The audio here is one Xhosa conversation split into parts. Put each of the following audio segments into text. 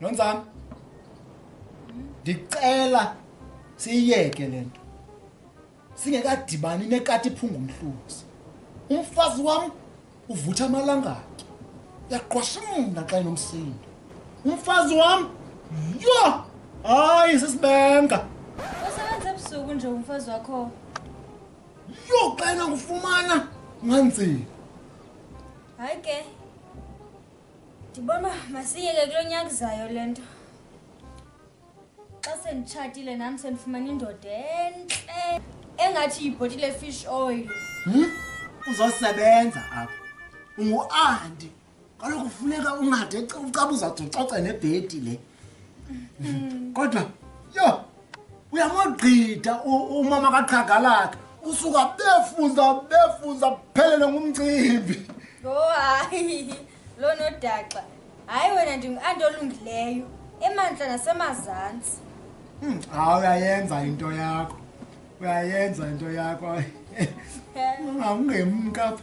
nonzam ndicela siyiyeke le nto singekadibani nekati iphunga umhluzi umfazi wam uvutha amalangaki yaqwashumna xa inomsindo umfazi wam yho hayi sisibenga usebenza ebusuku nje umfazi wakho yho xa enokufumana unganzima hayi ke ndibona masiyeke kulo nyaka uzayo le nto xa senditshatile nam sendifumana indoda entle engathi yibhotile fish oil hmm? uzosebenza apha unguandi kaloku funeka ungade ucabuza ducoce nebhedi le hmm. kodwa yho uyamogqida umama kaqhaga lakhe usuka befunza befunza kuphelele ngumcimbi ohayi lo nodaxa hayi wena ndingu-anti olungileyo emantla nasemazantsi hmm, hayi uyayenza into yakho uyayenza into yakho ungamngemkapha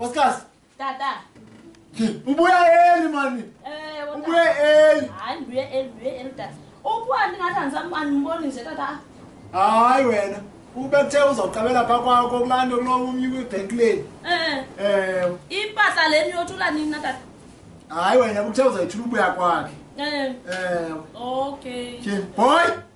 Oscars. Tata. Ubuya eli mani. Eh, wona. Ubuya eli. Hayi, ubuya eli, ubuya eli tata. Ukuwa ndingathi andizam andimboni nje tata. Hayi wena. Ube kuthe uzawuqabela pha kwakho kulaa nto kulowo umnye kwibhenkleni. Eh. Ewe. Impahla leni yothula nini na tata? Hayi wena, ubuthe uzayithula ubuya kwakhe. Eh. Ewe. Okay. Tyhini, boy!